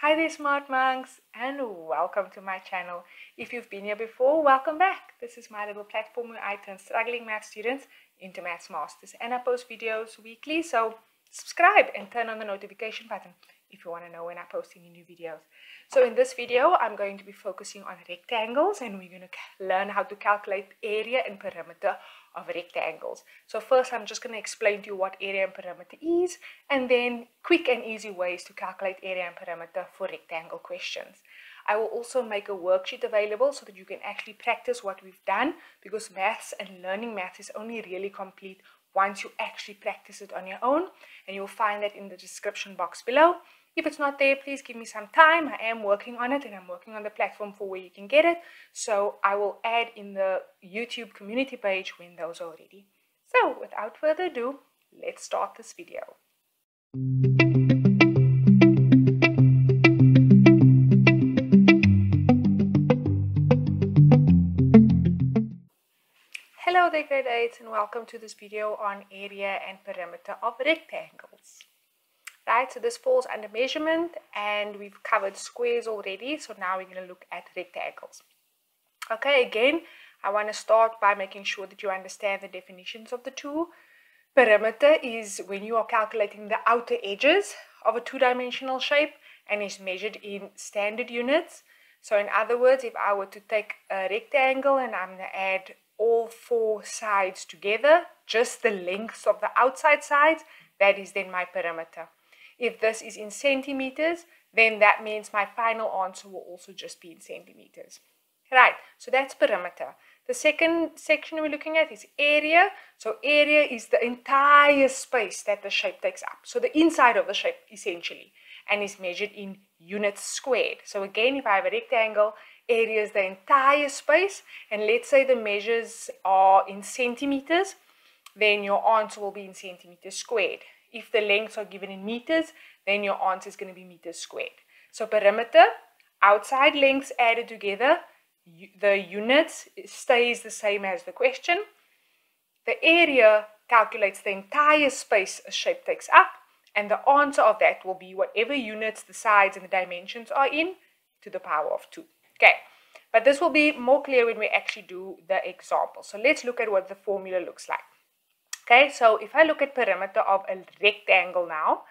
Hi there smart monks and welcome to my channel. If you've been here before, welcome back. This is my little platform where I turn struggling math students into maths masters and I post videos weekly so subscribe and turn on the notification button if you want to know when I post any new videos. So in this video, I'm going to be focusing on rectangles and we're going to learn how to calculate area and perimeter of rectangles. So first, I'm just going to explain to you what area and perimeter is and then quick and easy ways to calculate area and perimeter for rectangle questions. I will also make a worksheet available so that you can actually practice what we've done because maths and learning maths is only really complete once you actually practice it on your own and you'll find that in the description box below. If it's not there, please give me some time. I am working on it and I'm working on the platform for where you can get it. So I will add in the YouTube community page when those are ready. So without further ado, let's start this video. Hello there grade 8 and welcome to this video on area and perimeter of rectangles right? So this falls under measurement and we've covered squares already. So now we're going to look at rectangles. Okay, again, I want to start by making sure that you understand the definitions of the two. Perimeter is when you are calculating the outer edges of a two-dimensional shape and is measured in standard units. So in other words, if I were to take a rectangle and I'm going to add all four sides together, just the lengths of the outside sides, that is then my perimeter. If this is in centimeters, then that means my final answer will also just be in centimeters. Right, so that's perimeter. The second section we're looking at is area. So area is the entire space that the shape takes up. So the inside of the shape essentially and is measured in units squared. So again, if I have a rectangle, area is the entire space and let's say the measures are in centimeters, then your answer will be in centimeters squared. If the lengths are given in meters, then your answer is going to be meters squared. So perimeter, outside lengths added together, the units stays the same as the question. The area calculates the entire space a shape takes up, and the answer of that will be whatever units the sides and the dimensions are in to the power of 2. Okay, but this will be more clear when we actually do the example. So let's look at what the formula looks like. Okay, so if I look at perimeter of a rectangle now,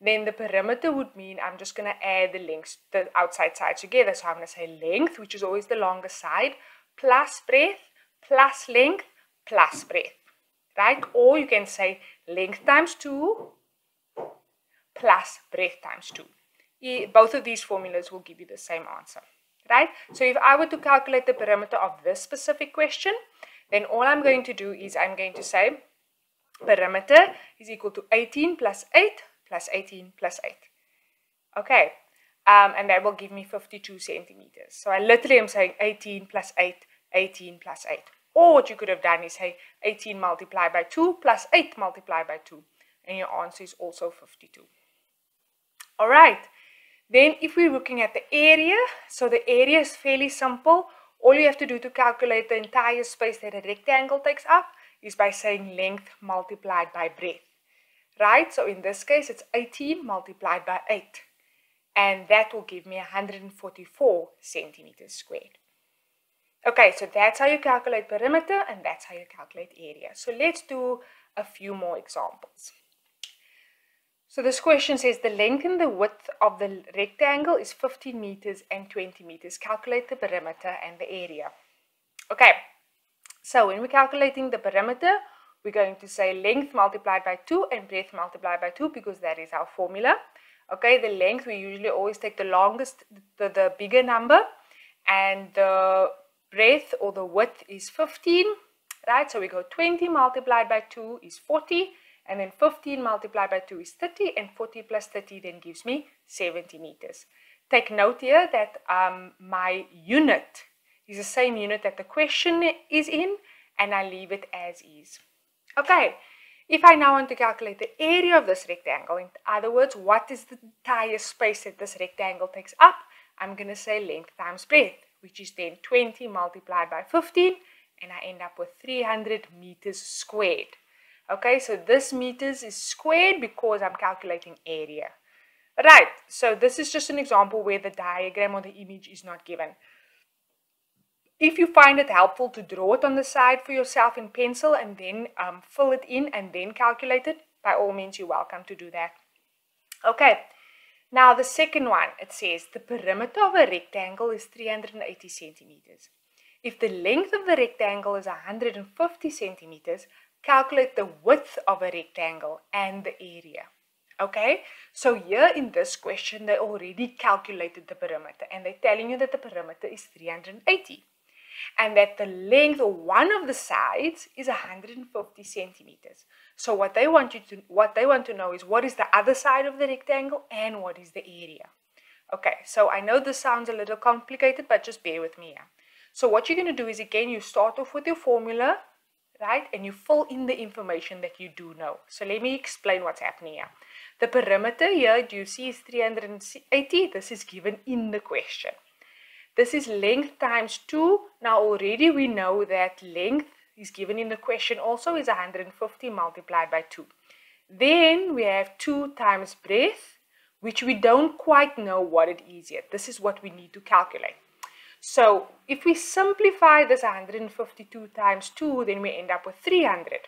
then the perimeter would mean I'm just going to add the lengths, the outside sides together. So I'm going to say length, which is always the longest side, plus breadth, plus length, plus breadth, right? Or you can say length times 2 plus breadth times 2. Both of these formulas will give you the same answer, right? So if I were to calculate the perimeter of this specific question, then all I'm going to do is I'm going to say perimeter is equal to 18 plus 8 plus 18 plus 8. Okay, um, and that will give me 52 centimeters. So I literally am saying 18 plus 8, 18 plus 8. Or what you could have done is say 18 multiplied by 2 plus 8 multiplied by 2. And your answer is also 52. All right, then if we're looking at the area, so the area is fairly simple. All you have to do to calculate the entire space that a rectangle takes up is by saying length multiplied by breadth, right? So in this case, it's 18 multiplied by 8. And that will give me 144 centimeters squared. Okay, so that's how you calculate perimeter and that's how you calculate area. So let's do a few more examples. So this question says the length and the width of the rectangle is 15 meters and 20 meters. Calculate the perimeter and the area. Okay, so when we're calculating the perimeter, we're going to say length multiplied by 2 and breadth multiplied by 2 because that is our formula. Okay, the length, we usually always take the longest, the, the bigger number and the breadth or the width is 15, right? So we go 20 multiplied by 2 is 40 and then 15 multiplied by 2 is 30 and 40 plus 30 then gives me 70 meters. Take note here that um, my unit is the same unit that the question is in and I leave it as is. Okay, if I now want to calculate the area of this rectangle, in other words, what is the entire space that this rectangle takes up, I'm going to say length times breadth, which is then 20 multiplied by 15, and I end up with 300 meters squared. Okay, so this meters is squared because I'm calculating area. Right, so this is just an example where the diagram or the image is not given. If you find it helpful to draw it on the side for yourself in pencil and then um, fill it in and then calculate it, by all means you're welcome to do that. Okay, now the second one, it says the perimeter of a rectangle is 380 centimeters. If the length of the rectangle is 150 centimeters, calculate the width of a rectangle and the area. Okay, so here in this question, they already calculated the perimeter and they're telling you that the perimeter is 380 and that the length of one of the sides is 150 centimeters. So what they want you to what they want to know is what is the other side of the rectangle and what is the area. Okay, so I know this sounds a little complicated, but just bear with me here. So what you're going to do is again you start off with your formula, right? And you fill in the information that you do know. So let me explain what's happening here. The perimeter here, do you see, is 380. This is given in the question. This is length times 2. Now already we know that length is given in the question also is 150 multiplied by 2. Then we have 2 times breadth, which we don't quite know what it is yet. This is what we need to calculate. So if we simplify this 152 times 2, then we end up with 300,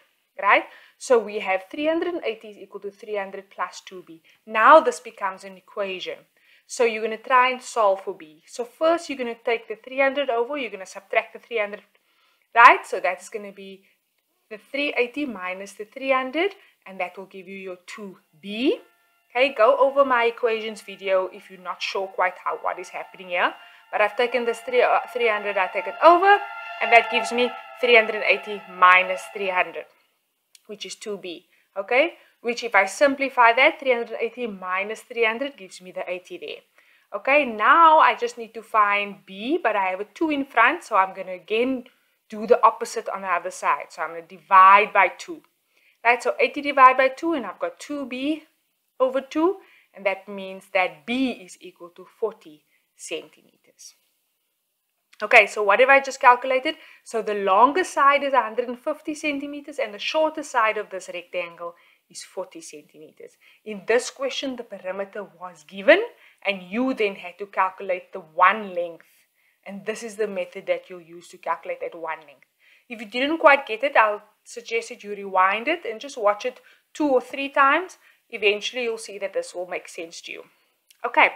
right? So we have 380 is equal to 300 plus 2b. Now this becomes an equation. So you're going to try and solve for b. So first you're going to take the 300 over, you're going to subtract the 300, right? So that's going to be the 380 minus the 300 and that will give you your 2b. Okay, go over my equations video if you're not sure quite how what is happening here. But I've taken this 3, uh, 300, I take it over and that gives me 380 minus 300 which is 2b. Okay, which if I simplify that, 380 minus 300 gives me the 80 there. Okay, now I just need to find b, but I have a 2 in front, so I'm going to again do the opposite on the other side. So I'm going to divide by 2. Right, so 80 divided by 2, and I've got 2b over 2, and that means that b is equal to 40 centimeters. Okay, so what have I just calculated? So the longer side is 150 centimeters and the shorter side of this rectangle is 40 centimeters. In this question, the perimeter was given and you then had to calculate the one length. And this is the method that you'll use to calculate that one length. If you didn't quite get it, I'll suggest that you rewind it and just watch it two or three times. Eventually, you'll see that this will make sense to you. Okay,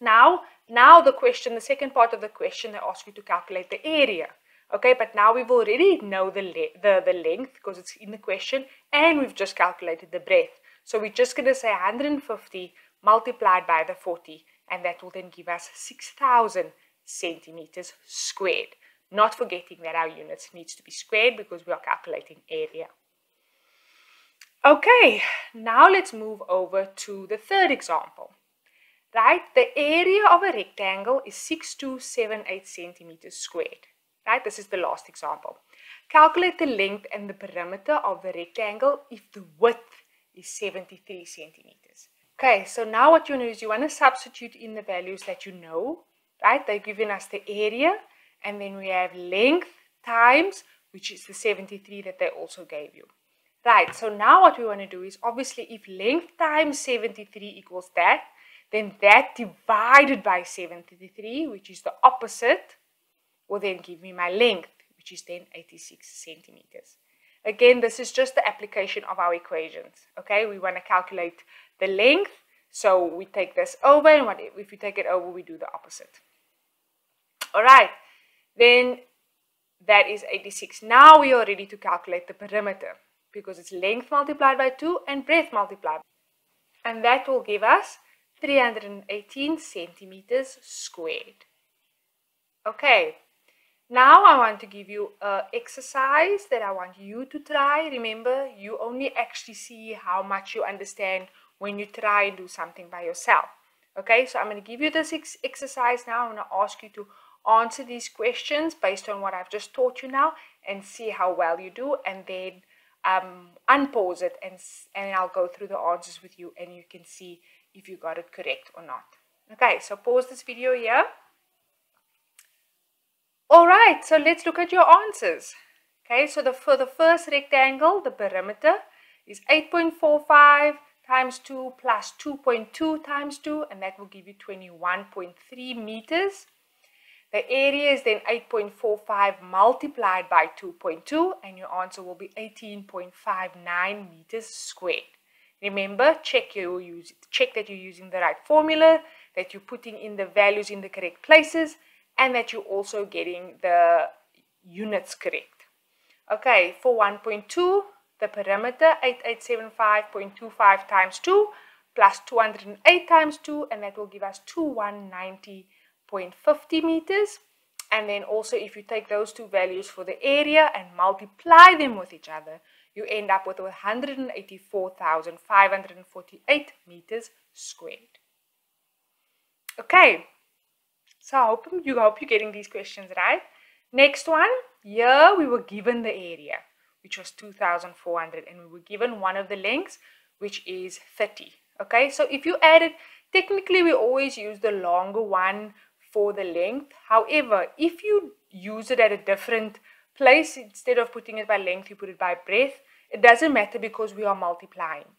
now, now the question, the second part of the question, they ask you to calculate the area. Okay, but now we've already know the, the, the length because it's in the question and we've just calculated the breadth. So we're just going to say 150 multiplied by the 40 and that will then give us 6,000 centimeters squared. Not forgetting that our units needs to be squared because we are calculating area. Okay, now let's move over to the third example. Right, the area of a rectangle is 6278 centimeters squared. Right, this is the last example. Calculate the length and the perimeter of the rectangle if the width is 73 centimeters. Okay, so now what you want to do is you want to substitute in the values that you know, right? They've given us the area and then we have length times, which is the 73 that they also gave you. Right, so now what we want to do is obviously if length times 73 equals that, then that divided by 73, which is the opposite, will then give me my length, which is then 86 centimeters. Again, this is just the application of our equations. Okay, we want to calculate the length, so we take this over, and what if we take it over, we do the opposite. All right, then that is 86. Now we are ready to calculate the perimeter because it's length multiplied by 2 and breadth multiplied. And that will give us 318 centimeters squared. Okay, now I want to give you an exercise that I want you to try. Remember, you only actually see how much you understand when you try and do something by yourself. Okay, so I'm going to give you this ex exercise now. I'm going to ask you to answer these questions based on what I've just taught you now and see how well you do and then um, unpause it and, and I'll go through the answers with you and you can see if you got it correct or not. Okay, so pause this video here. All right, so let's look at your answers. Okay, so the, for the first rectangle, the perimeter is 8.45, times 2 plus 2.2 times 2 and that will give you 21.3 meters. The area is then 8.45 multiplied by 2.2 and your answer will be 18.59 meters squared. Remember, check, your use, check that you're using the right formula, that you're putting in the values in the correct places, and that you're also getting the units correct. Okay, for 1.2, the perimeter 8875.25 times 2 plus 208 times 2, and that will give us 2190.50 meters. And then also if you take those two values for the area and multiply them with each other, you end up with 184,548 meters squared. Okay, so I hope you hope you're getting these questions right. Next one, here we were given the area, which was 2,400, and we were given one of the lengths, which is 30. Okay, so if you add it, technically we always use the longer one for the length. However, if you use it at a different place, instead of putting it by length, you put it by breadth, it doesn't matter because we are multiplying.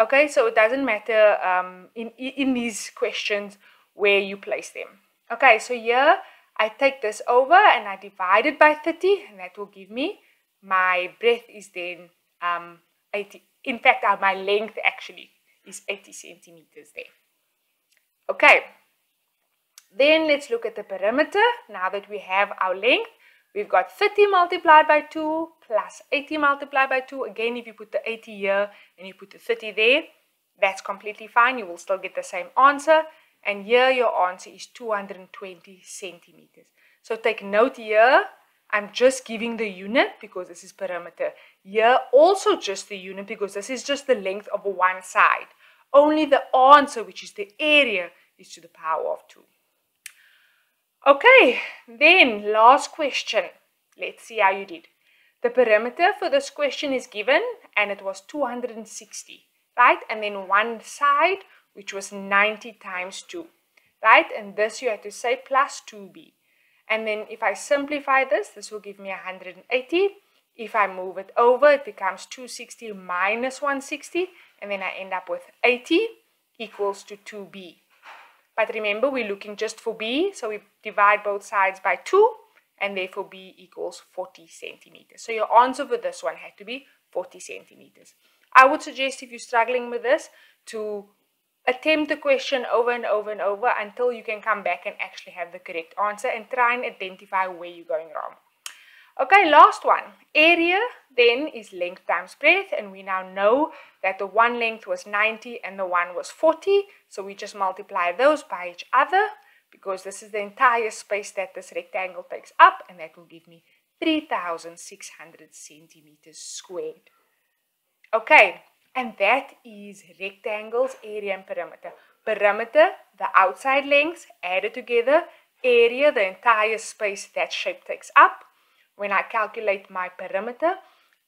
Okay, so it doesn't matter um, in, in these questions where you place them. Okay, so here I take this over and I divide it by 30 and that will give me my breadth is then um, 80. In fact, uh, my length actually is 80 centimeters there. Okay, then let's look at the perimeter. Now that we have our length, we've got 30 multiplied by 2 plus 80 multiplied by 2. Again, if you put the 80 here and you put the 30 there, that's completely fine. You will still get the same answer. And here your answer is 220 centimeters. So take note here, I'm just giving the unit because this is perimeter. Here also just the unit because this is just the length of one side. Only the answer, which is the area, is to the power of 2. Okay, then last question. Let's see how you did. The perimeter for this question is given and it was 260, right? And then one side which was 90 times 2, right? And this you have to say plus 2b. And then if I simplify this, this will give me 180. If I move it over, it becomes 260 minus 160, and then I end up with 80 equals to 2b. But remember, we're looking just for b, so we divide both sides by 2, and therefore b equals 40 centimeters. So your answer for this one had to be 40 centimeters. I would suggest if you're struggling with this to attempt the question over and over and over until you can come back and actually have the correct answer and try and identify where you're going wrong. Okay, last one. Area then is length times breadth and we now know that the one length was 90 and the one was 40. So we just multiply those by each other because this is the entire space that this rectangle takes up and that will give me 3,600 centimeters squared. Okay, and that is rectangles, area and perimeter. Perimeter, the outside lengths added together, area, the entire space that shape takes up. When I calculate my perimeter,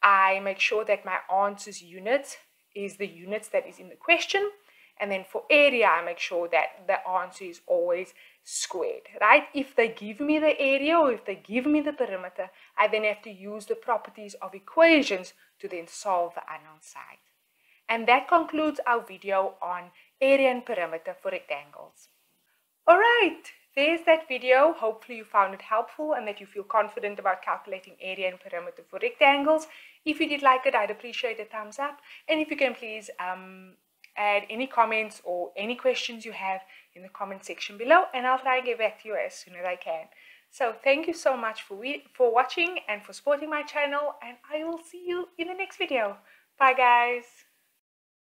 I make sure that my answer's units is the units that is in the question. And then for area, I make sure that the answer is always squared, right? If they give me the area or if they give me the perimeter, I then have to use the properties of equations to then solve the unknown side. And that concludes our video on area and perimeter for rectangles. Alright, there's that video. Hopefully you found it helpful and that you feel confident about calculating area and perimeter for rectangles. If you did like it, I'd appreciate a thumbs up. And if you can please um, add any comments or any questions you have in the comment section below and I'll try and get back to you as soon as I can. So thank you so much for, for watching and for supporting my channel and I will see you in the next video. Bye guys.